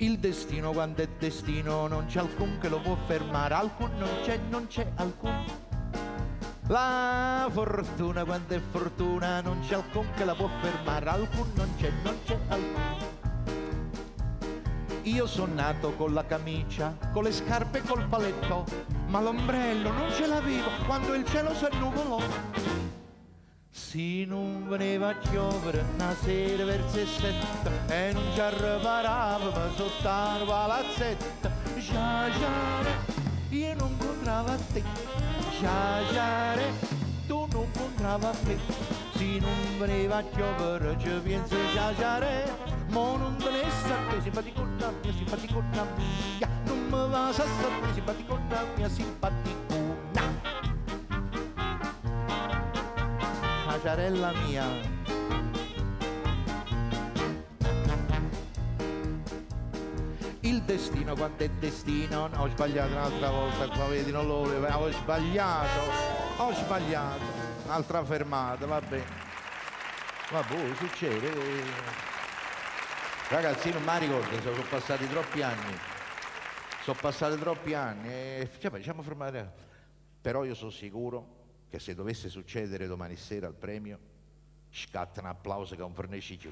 Il destino quando è destino non c'è alcun che lo può fermare, alcun non c'è, non c'è alcun. La fortuna quando è fortuna non c'è alcun che la può fermare, alcun non c'è, non c'è alcun. Io sono nato con la camicia, con le scarpe e col paletto, ma l'ombrello non ce l'avevo quando il cielo si annuvolò. Si non veniva a piovere una sera verso le sette e non ci ma sotto la palazzetta. Giaciare, io non incontravo te. Giaciare, tu non incontravi a me. Si non veniva a piovere ci penso giaciare, ma non ne sta a te, simpaticona mia, simpaticona mia. Non mi va a te, simpaticona mia, simpaticona. Giaciarella mia. Il destino quando è destino, ho sbagliato un'altra volta qua, vedi, non lo volevo, ho sbagliato, ho sbagliato, altra fermata, va bene. Vabbè, succede. Ragazzi, non mi ricordo, sono passati troppi anni. Sono passati troppi anni e cioè, facciamo fermare. Però io sono sicuro che se dovesse succedere domani sera al premio, scatta un applauso che non fornisci giù.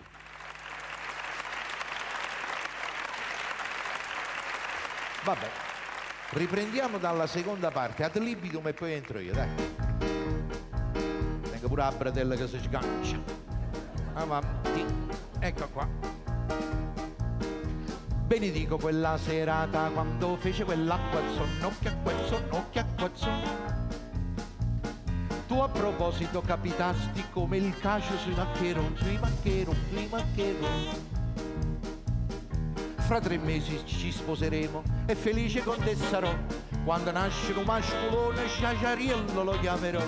Vabbè, riprendiamo dalla seconda parte, ad libitum e poi entro io, dai. Tengo pure la bretella che si sgancia. Avanti, ecco qua. Benedico quella serata quando fece quell'acquazzone, occhio a questo, occhio a questo. Tu a proposito capitasti come il cacio sui maccheron, sui maccheron, sui maccheron. Fra tre mesi ci sposeremo e felice con te sarò. Quando nasce un masculone, sciaciariello lo chiamerò.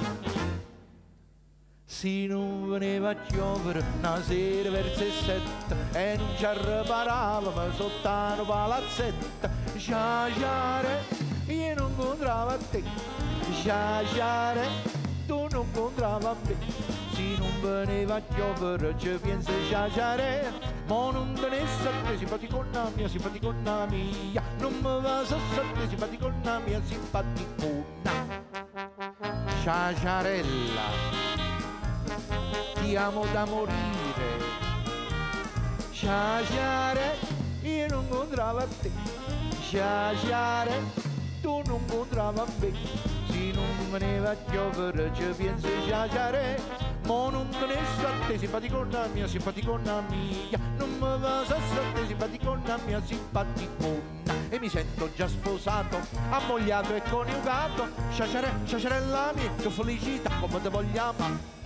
Si non veniva a piovere una sera verso le sette e non ci riparava ma sotto la palazzetta. Sciaciare, io non incontravo a te. Sciaciare, tu non incontravi a me. Si non veniva a piovere ci pensa sciaciare, ma non te ne sa te simpaticona mia, simpaticona mia. Non mi va sa sa te simpaticona mia, simpaticona. Sciaciarella ti amo da morire. Sciaciare, io non incontravo a te. Sciaciare, tu non incontravi a me. Veniva a piovere ci pensi sciaciare, ma non te ne sta a te, simpaticona mia, simpaticona mia. Non mi va sa a te, simpaticona mia, simpaticona. E mi sento già sposato, ammogliato e coniugato. Sciaciare, sciaciarella mia, che felicità, come te vogliamo